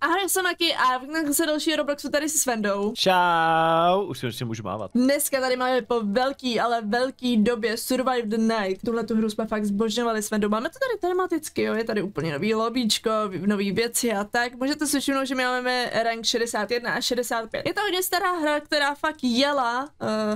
Ahoj, jsem Maki a vítám se další Robloxu tady s Vendou. Čau, už si můžu mávat. Dneska tady máme po velký, ale velký době Survive the Night. Tuhle tu hru jsme fakt zbožňovali s Vendou. Máme to tady tematicky, jo, je tady úplně nový lobíčko, nový věci a tak. Můžete si všimnout, že my máme rank 61 a 65. Je to hodně stará hra, která fakt jela,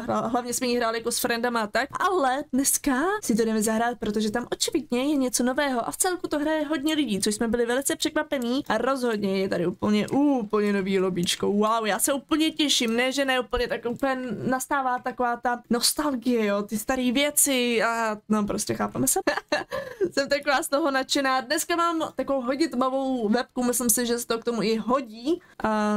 uh, hlavně jsme ji hráli jako s friendama a tak, ale dneska si to jdeme zahrát, protože tam očividně je něco nového a v celku to hraje hodně lidí, což jsme byli velice překvapení a rozhodně je tady úplně, úplně nový lobíčko. Wow, já se úplně těším, ne, že ne úplně, tak úplně nastává taková ta nostalgie, jo, ty staré věci a no prostě chápeme se. Jsem taková z toho nadšená. Dneska mám takovou hodně tmavou webku, myslím si, že se to k tomu i hodí. A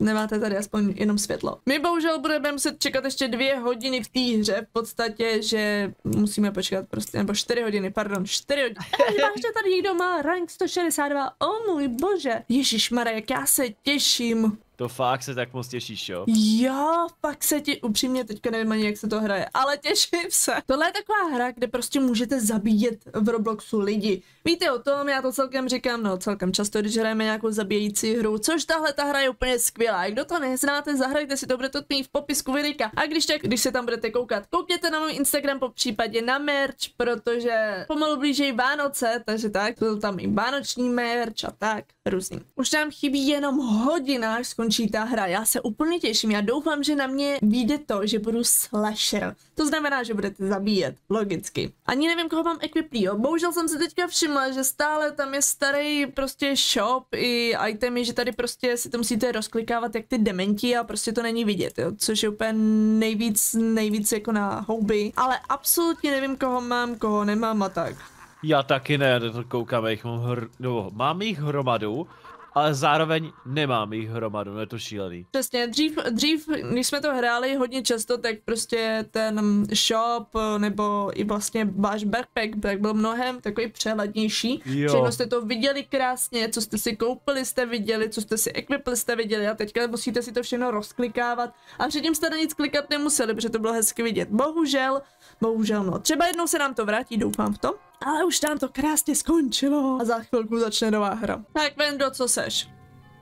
nemáte tady aspoň jenom světlo. My bohužel budeme muset čekat ještě dvě hodiny v té hře, v podstatě, že musíme počkat prostě, nebo čtyři hodiny, pardon, čtyři hodiny. Ještě tady někdo má rank 162, o oh, můj bože. Ježíš jak já se těším. To fakt se tak moc těšíš, jo? Jo, fakt se ti, upřímně teďka nevím ani jak se to hraje, ale těším se. Tohle je taková hra, kde prostě můžete zabíjet v Robloxu lidi. Víte o tom, já to celkem říkám, no celkem často, když hrajeme nějakou zabíjející hru, což tahle ta hra je úplně skvělá. Kdo to neznáte, zahrajte si to, bude to mít v popisku videa. A když tak, když se tam budete koukat, koukněte na můj Instagram po případě na merch, protože pomalu blíží Vánoce, takže tak, byl tam i vánoční merch a tak, různý. Už nám chybí jenom hodina, až skončí ta hra. Já se úplně těším, já doufám, že na mě vyjde to, že budu slasher. To znamená, že budete zabíjet, logicky. Ani nevím, koho mám equiplý, jo. Bohužel jsem se teďka všimla, že stále tam je starý prostě shop i itemy, že tady prostě si to musíte rozklikávat jak ty dementi a prostě to není vidět, jo. Což je úplně nejvíc, nejvíc jako na houby. Ale absolutně nevím, koho mám, koho nemám a tak. Já taky ne, koukám, jich mám, hr... no, mám jich hromadu, ale zároveň nemám jich hromadu, no je to šílený. Přesně, dřív, dřív, když jsme to hráli hodně často, tak prostě ten shop nebo i vlastně váš backpack tak byl mnohem takový přehlednější. Jo. Všechno jste to viděli krásně, co jste si koupili jste viděli, co jste si equipli jste viděli a teďka musíte si to všechno rozklikávat a předtím jste na nic klikat nemuseli, protože to bylo hezky vidět. Bohužel, bohužel no. Třeba jednou se nám to vrátí, doufám v tom. Ale už nám to krásně skončilo a za chvilku začne nová hra. Tak Vendo, co seš?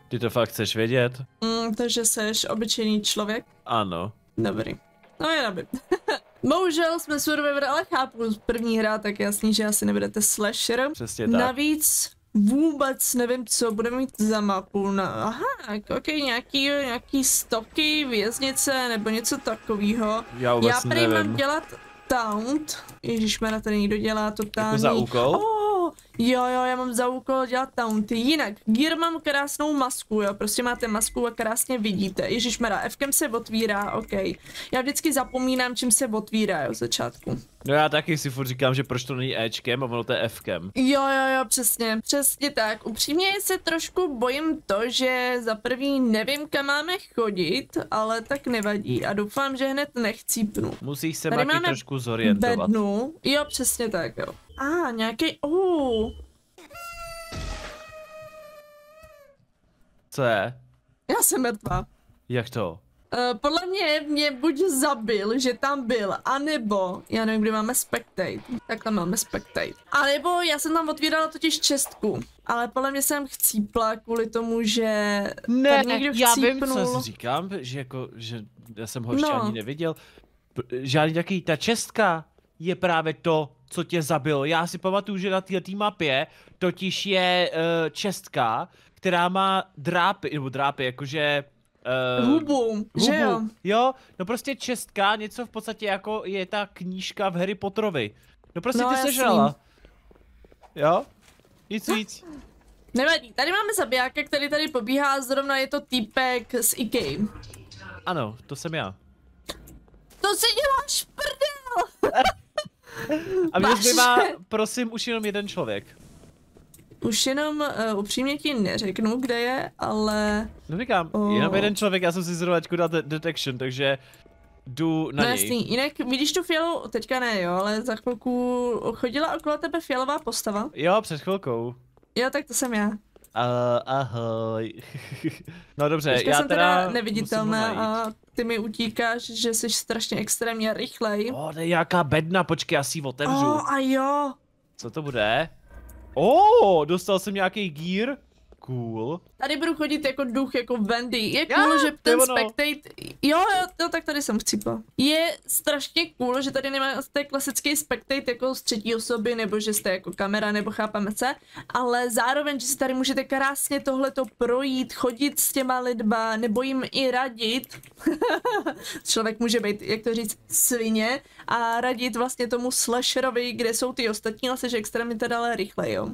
Ty to fakt chceš vědět? Mm, takže seš obyčejný člověk? Ano. Dobrý. No je dobrý. Bohužel jsme Survivor, ale chápu, první hra, tak jasný, že asi nebudete slasher. Přesně tak. Navíc vůbec nevím, co budeme mít za mapu. Na, aha, ok, nějaký, nějaký stoky, věznice nebo něco takového. Já vůbec Já prý mám dělat taunt. Ježíš, na tady někdo dělá totální... Jako za úkol? Oh, jo, jo, já mám za úkol dělat taunty. Jinak, Gear mám krásnou masku, jo, prostě máte masku a krásně vidíte. Ježíš, mera, Fkem se otvírá, ok. Já vždycky zapomínám, čím se otvírá, jo, začátku. No já taky si furt říkám, že proč to není Ečkem a ono to je Fkem. Jo, jo, jo, přesně, přesně tak. Upřímně se trošku bojím to, že za prvý nevím, kam máme chodit, ale tak nevadí a doufám, že hned nechcípnu. Musíš se Tady máme trošku zorientovat. Bednu. Jo, přesně tak, jo. A, ah, nějaký, uh. Co je? Já jsem mrtvá. Jak to? Uh, podle mě mě buď zabil, že tam byl, anebo, já nevím, kde máme spectate, tak tam máme spectate. A nebo já jsem tam otvírala totiž čestku, ale podle mě jsem chcípla kvůli tomu, že ne, někdo já vím, co si říkám, že jako, že já jsem ho ještě no. ani neviděl. Žádný taký, ta čestka je právě to, co tě zabilo. Já si pamatuju, že na této mapě totiž je uh, čestka, která má drápy, nebo drápy, jakože Uh, hubu, hubu, že jo? Jo, no prostě čestka, něco v podstatě jako je ta knížka v Harry Potterovi. No prostě no, ty sežrala. Jo? Nic víc. Nevadí, tady máme zabijáka, který tady pobíhá, zrovna je to týpek z IKEA. Ano, to jsem já. To si děláš prdel! A mě zbývá, prosím, už jenom jeden člověk. Už jenom uh, upřímně ti neřeknu, kde je, ale... No říkám, oh. jenom jeden člověk, já jsem si zrovna dal de detection, takže jdu na no něj. jasný, jinak vidíš tu fialu, teďka ne jo, ale za chvilku chodila okolo tebe fialová postava. Jo, před chvilkou. Jo, tak to jsem já. Uh, ahoj. no dobře, Teďka já jsem teda, teda neviditelná a ty mi utíkáš, že jsi strašně extrémně rychlej. O, oh, to je jaká bedna, počkej, já si ji otevřu. Oh, a jo. Co to bude? O, oh, dostal jsem nějaký gear. cool. Tady budu chodit jako duch, jako Wendy. Je cool, že ten spectate... Jo, jo, jo, tak tady jsem chcípla. Je strašně cool, že tady nemáte klasický spectate jako z třetí osoby, nebo že jste jako kamera, nebo chápeme se, ale zároveň, že si tady můžete krásně tohleto projít, chodit s těma lidma, nebo jim i radit. Člověk může být, jak to říct, svině a radit vlastně tomu slasherovi, kde jsou ty ostatní, ale že extrémně teda ale rychle, jo.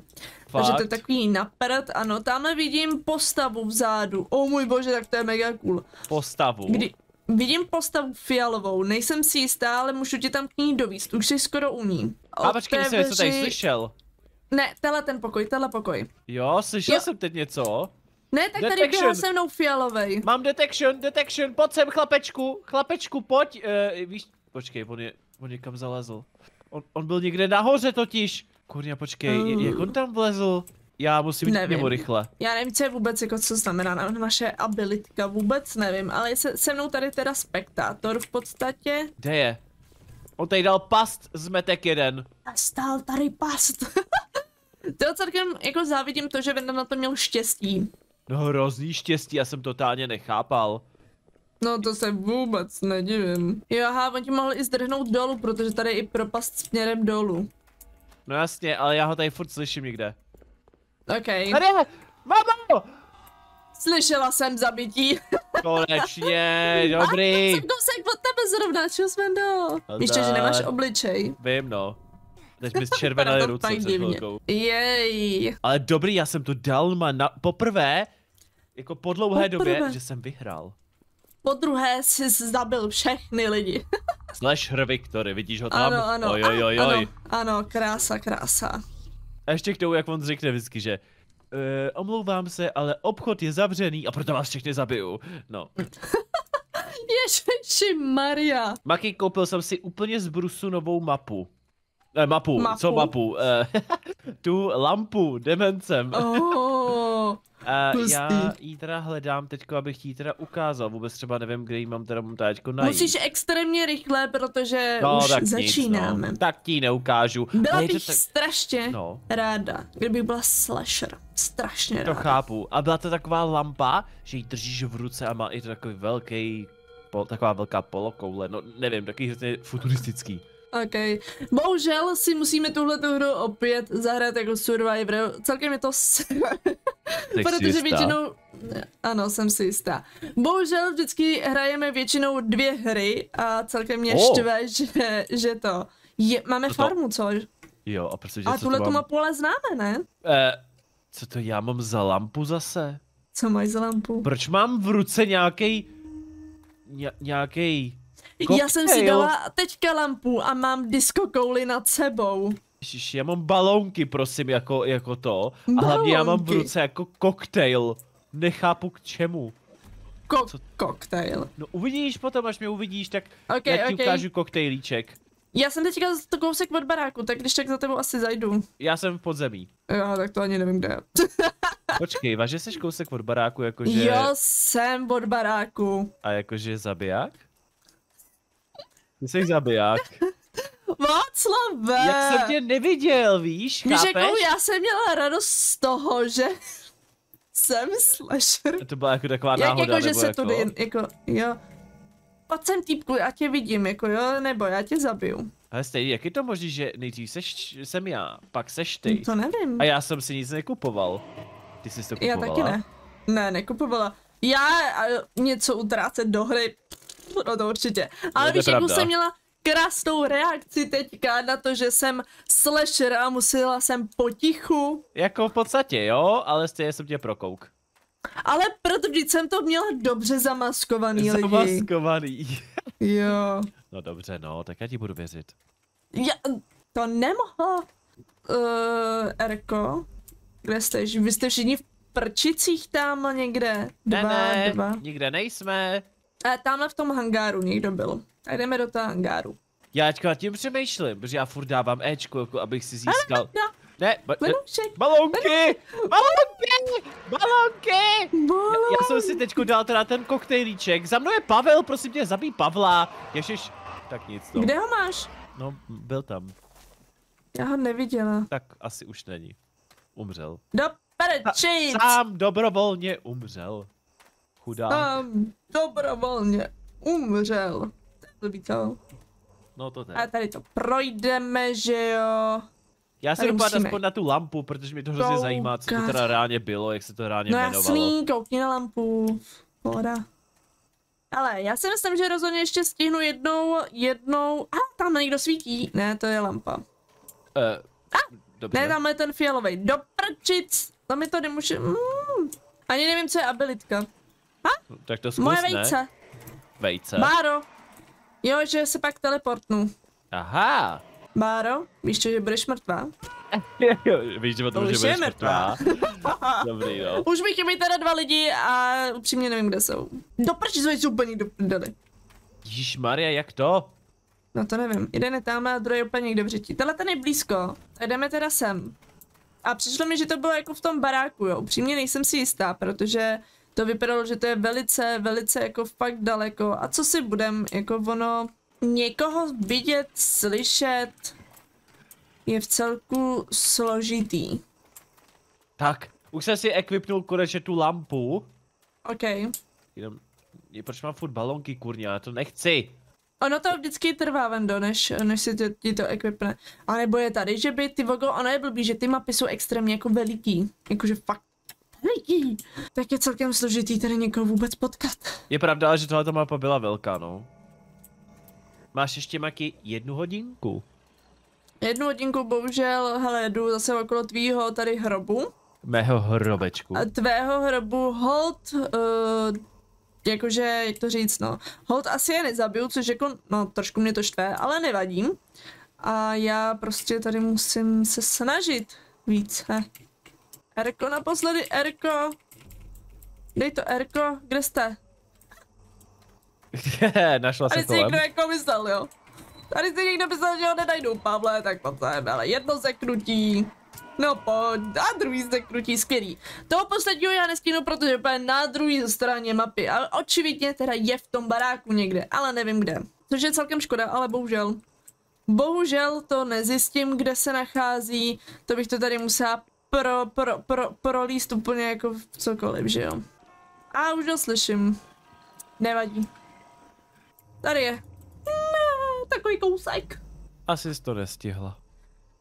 Fakt? Takže to je takový naprt, ano, tamhle vidím postavu vzadu. O oh, můj bože, tak to je mega cool. Postavu? Kdy, vidím postavu fialovou, nejsem si jistá, ale můžu ti tam k ní dovíst, už jsi skoro u ní. A počkej, jsem něco tady slyšel. Ne, tenhle ten pokoj, tenhle pokoj. Jo, slyšel jo. jsem teď něco. Ne, tak detection. tady běhá se mnou fialovej. Mám detection, detection, pojď sem chlapečku, chlapečku, pojď, uh, víš, počkej, on je, on je kam zalezl. On, on byl někde nahoře totiž. Kurňa, počkej, uh. jak on tam vlezl? Já musím jít němu rychle. Já nevím, co je vůbec, jako co znamená na naše abilitka, vůbec nevím, ale je se, se mnou tady teda spektátor v podstatě. Kde je? On tady dal past z metek jeden. A stál tady past. to celkem jako závidím to, že Venda na to měl štěstí. No hrozný štěstí, já jsem totálně nechápal. No to se vůbec nedivím. Jo, aha, on ti mohl i zdrhnout dolů, protože tady je i propast směrem dolů. No jasně, ale já ho tady furt slyším někde. OK. Tady je! Mamo! Slyšela jsem zabití. Konečně, dobrý. A jsem kousek od tebe zrovna, čo jsme do. Víš že nemáš obličej. Vím no. Teď mi zčervenaly ruce před chvilkou. Jej. Ale dobrý, já jsem to dal ma na, poprvé, jako po dlouhé poprvé. době, že jsem vyhrál. Po druhé jsi zabil všechny lidi. Slash Victory, vidíš ho tam? Ano, ano, oj, oj, oj, oj. ano, ano, krása, krása. A ještě k tomu, jak on řekne vždycky, že uh, omlouvám se, ale obchod je zavřený a proto vás všechny zabiju. No. Ježiši Maria. Maki, koupil jsem si úplně z Brusu novou mapu. Eh, mapu, mapu, co mapu? Eh, tu lampu, demencem. Oh, uh, já ji teda hledám teďko, abych ji teda ukázal. Vůbec třeba nevím, kde ji mám teda teďko najít. Musíš extrémně rychle, protože no, už tak začínáme. Nic, no. Tak ti neukážu. Byla bych tak... strašně no. ráda, kdyby byla slasher. Strašně ráda. To chápu. A byla to taková lampa, že ji držíš v ruce a má i to takový velký, taková velká polokoule. No nevím, takový futuristický. OK. Bohužel si musíme tuhle hru opět zahrát jako Survivor. Celkem je to Protože většinou... Ano, jsem si jistá. Bohužel vždycky hrajeme většinou dvě hry a celkem mě oh. štve, že, že to... Je, máme to farmu, co? Jo, a protože A tuhle mám... mapu ale známe, ne? Eh, co to já mám za lampu zase? Co máš za lampu? Proč mám v ruce nějaký nějaký Cocktail. Já jsem si dala teďka lampu a mám disco kouli nad sebou. Ježiš, já mám balónky, prosím, jako, jako to. Balónky. A hlavně já mám v ruce jako koktejl. Nechápu k čemu. Ko Co? Koktejl. No uvidíš potom, až mě uvidíš, tak okay, já ti okay. ukážu koktejlíček. Já jsem teďka to kousek od baráku, tak když tak za tebou asi zajdu. Já jsem v podzemí. Jo, tak to ani nevím kde. Počkej, váže jsi kousek od baráku, jakože... Jo, jsem od baráku. A jakože zabiják? Ty jsi zabiják. Václave! Jak jsem tě neviděl, víš, Víš, jako já jsem měla radost z toho, že jsem slasher. To byla jako taková náhoda, Jak jako, že se jako... tudy, jako, jo. Pojď sem týpku, já tě vidím, jako jo, nebo já tě zabiju. Ale stejně, jak je to možné, že nejdřív seš, jsem já, pak seš ty. To nevím. A já jsem si nic nekupoval. Ty jsi to kupovala? Já taky ne. Ne, nekupovala. Já něco utrácet do hry, No to určitě. Ale víš, jak jsem měla krásnou reakci teďka na to, že jsem slasher a musela jsem potichu. Jako v podstatě jo, ale stejně jsem tě prokouk. Ale protože jsem to měla dobře zamaskovaný lidi. Zamaskovaný. jo. No dobře, no, tak já ti budu věřit. Já to nemohla. Uh, Erko, kde jste? Vy jste všichni v prčicích tam někde? Dva, ne, ne, dva. nikde nejsme. A tamhle v tom hangáru někdo byl. A jdeme do toho hangáru. Já teďka tím přemýšlím, protože já furt dávám Ečko, jako abych si získal. Ale, no. Ne, ba balonky! Balonky! Balonky! Já, já jsem si teďko dal teda ten koktejlíček. Za mnou je Pavel, prosím tě, zabij Pavla. Ježiš, tak nic to. Kde ho máš? No, byl tam. Já ho neviděla. Tak asi už není. Umřel. Prčit! Sám dobrovolně umřel. Chudá. Sám dobrovolně umřel. Blbý to. No to A tady to projdeme, že jo. Já se dopadu aspoň na tu lampu, protože mi to hrozně Koukat. zajímá, co to teda reálně bylo, jak se to reálně no jmenovalo. No jasný, koukni na lampu. Pohoda. Ale já si myslím, že rozhodně ještě stihnu jednou, jednou... A ah, tam někdo svítí. Ne, to je lampa. Uh, ah, dobře. Ne, tam je ten fialový. Do prčic! To mi to nemůže... Mm. Ani nevím, co je abilitka. Ha? Tak to zkus, Moje vejce. Ne? Vejce. Báro. Jo, že se pak teleportnu. Aha. Báro, víš čo, že budeš mrtvá? víš, že o tom, že budeš mrtvá. Dobrý, no. Už mi chybí teda dva lidi a upřímně nevím, kde jsou. Do prči jsou úplně do prdeli. Ježíš Maria, jak to? No to nevím. Jeden je tam a druhý je úplně někde v řetí. Tenhle ten je blízko. A jdeme teda sem. A přišlo mi, že to bylo jako v tom baráku, jo. Upřímně nejsem si jistá, protože to vypadalo, že to je velice, velice jako fakt daleko. A co si budem, jako ono, někoho vidět, slyšet, je v celku složitý. Tak, už jsem si equipnul konečně tu lampu. OK. Jenom, proč mám furt balonky, kurně, já to nechci. Ono to vždycky trvá, Vendo, než, než si ti, ti to equipne. A nebo je tady, že by ty vogo, ono je blbý, že ty mapy jsou extrémně jako veliký. Jakože fakt veliký. Tak je celkem složitý tady někoho vůbec potkat. Je pravda, že tohle mapa byla velká, no. Máš ještě maky jednu hodinku? Jednu hodinku, bohužel, hele, jdu zase okolo tvýho tady hrobu. Mého hrobečku. A tvého hrobu hold, uh, jakože, jak to říct, no. Hold asi je nezabiju, což jako, no, trošku mě to štve, ale nevadí. A já prostě tady musím se snažit více. Erko naposledy, Erko. Dej to, Erko, kde jste? Našla se kolem. Tady si někdo jako myslel, jo. Tady si někdo myslel, že ho nenajdu, Pavle, tak pojď ale jedno seknutí. No pojď, a druhý seknutí, skvělý. Toho posledního já nestihnu, protože je na druhé straně mapy, ale očividně teda je v tom baráku někde, ale nevím kde. Což je celkem škoda, ale bohužel. Bohužel to nezjistím, kde se nachází, to bych to tady musela pro, pro, pro, prolíst úplně jako cokoliv, že jo. A už ho slyším. Nevadí. Tady je. No, takový kousek. Asi jsi to nestihla.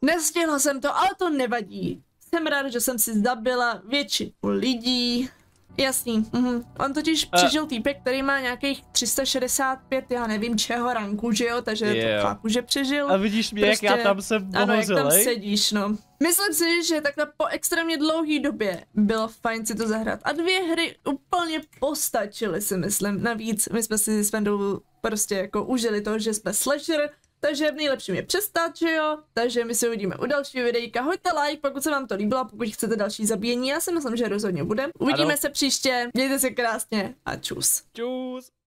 Nestihla jsem to, ale to nevadí. Jsem ráda, že jsem si zabila většinu lidí. Jasný, mhm. On totiž uh, přežil týpek, který má nějakých 365, já nevím čeho ranku, že jo, takže yeah. to chápu, že přežil. A vidíš mě, prostě, jak já tam jsem Ano, jak tam sedíš, no. Myslím si, že takhle po extrémně dlouhé době bylo fajn si to zahrát. A dvě hry úplně postačily si myslím. Navíc my jsme si s Vendou prostě jako užili to, že jsme slasher, takže v nejlepším je přestat, že jo? Takže my se uvidíme u dalšího videjka. Hoďte like, pokud se vám to líbilo, pokud chcete další zabíjení. Já si myslím, že rozhodně bude. Uvidíme ano. se příště. Mějte se krásně a čus. Čus.